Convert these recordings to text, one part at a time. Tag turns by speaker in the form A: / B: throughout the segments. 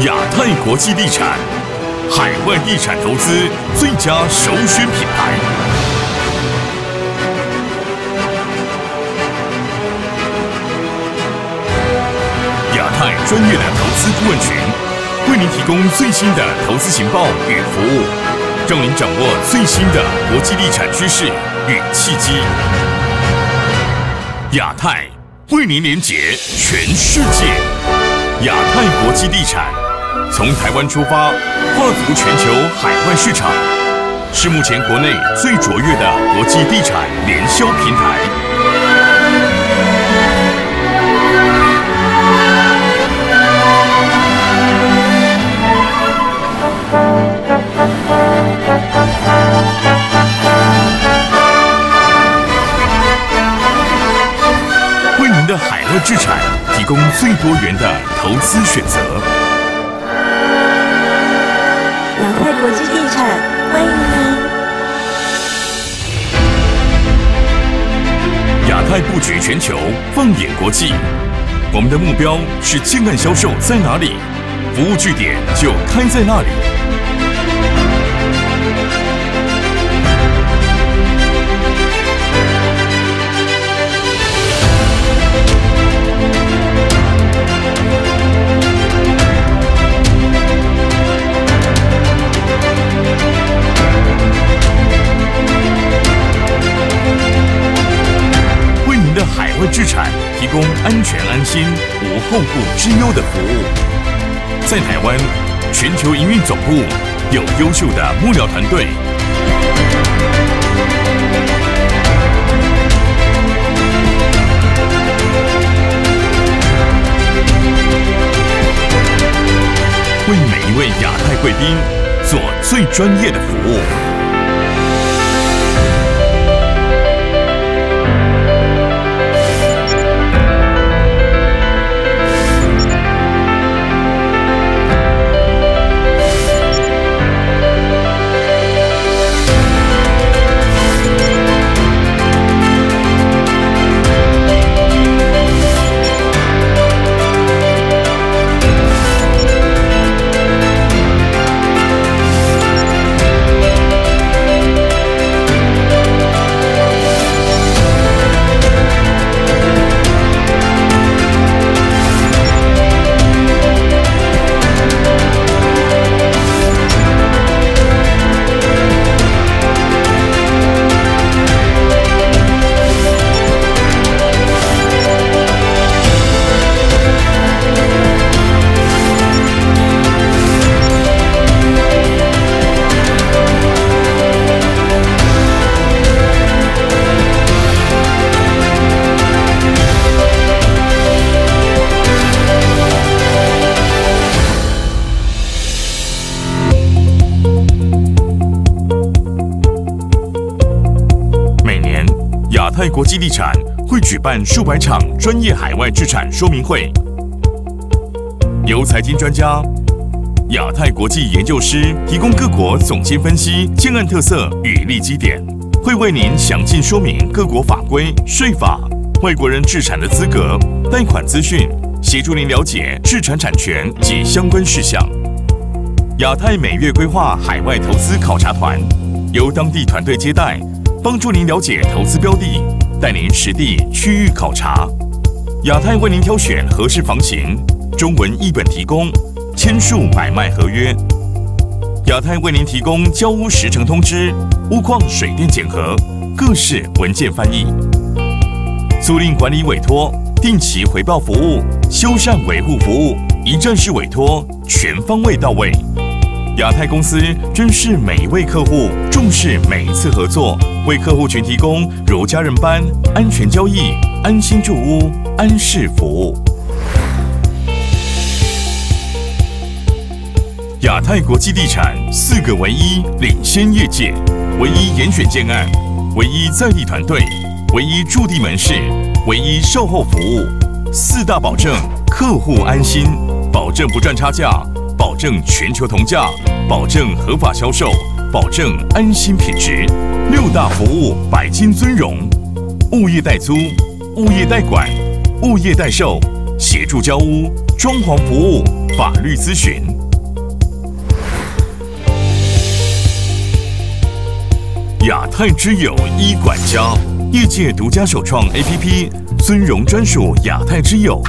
A: 亚太国际地产，海外地产投资最佳首选品牌。亚太专业的投资顾问群，为您提供最新的投资情报与服务，让您掌握最新的国际地产趋势与契机。亚太为您连接全世界，亚太国际地产从台湾出发，跨足全球海外市场，是目前国内最卓越的国际地产联销平台。为您的海外资产提供最多元的投资选择。
B: 泰国际地产欢迎您。
A: 亚太布局全球，放眼国际。我们的目标是建案销售在哪里，服务据点就开在那里。为置产提供安全安心、无后顾之忧的服务。在台湾，全球营运总部有优秀的幕僚团队。为每一位亚太贵宾做最专业的服务。泰国际地产会举办数百场专业海外置产说明会，由财经专家、亚太国际研究师提供各国总监分析建案特色与利基点，会为您详尽说明各国法规、税法、外国人置产的资格、贷款资讯，协助您了解置产产权及相关事项。亚太每月规划海外投资考察团，由当地团队接待，帮助您了解投资标的，带您实地区域考察。亚太为您挑选合适房型，中文译本提供，签署买卖合约。亚太为您提供交屋时程通知、屋况水电检核、各式文件翻译、租赁管理委托、定期回报服务、修缮维护服务，一站式委托，全方位到位。亚太公司珍视每一位客户，重视每一次合作，为客户群提供如家人般安全交易、安心住屋、安适服务。亚太国际地产四个唯一领先业界，唯一严选建案，唯一在地团队，唯一驻地门市，唯一售后服务，四大保证：客户安心，保证不赚差价，保证全球同价，保证合法销售，保证安心品质。六大服务百金尊荣，物业代租、物业代管、物业代售，协助交屋、装潢服务、法律咨询。亚太之友医管家，业界独家首创 APP，尊荣专属亚太之友。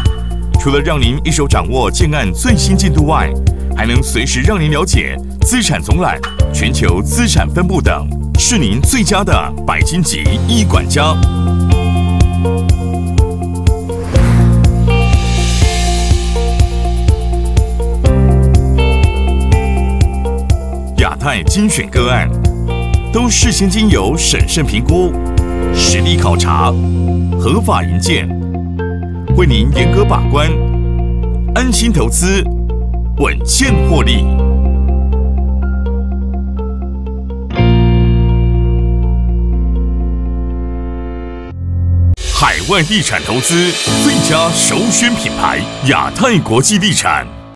A: 除了让您一手掌握建案最新进度外，还能随时让您了解资产总览、全球资产分布等，是您最佳的百金级医管家。亚太精选个案，都事先经由审慎评估、实地考察、合法营建，为您严格把关，安心投资，稳健获利。海外地产投资最佳首选品牌：亚太国际地产。